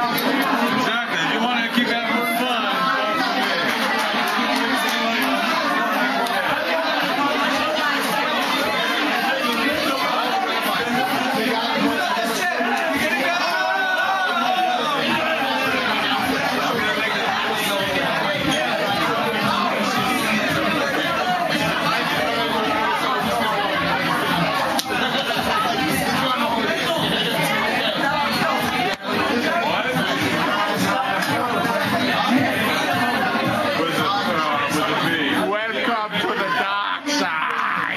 down.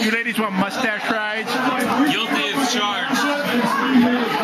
You ladies want mustache rides? Guilty of charged.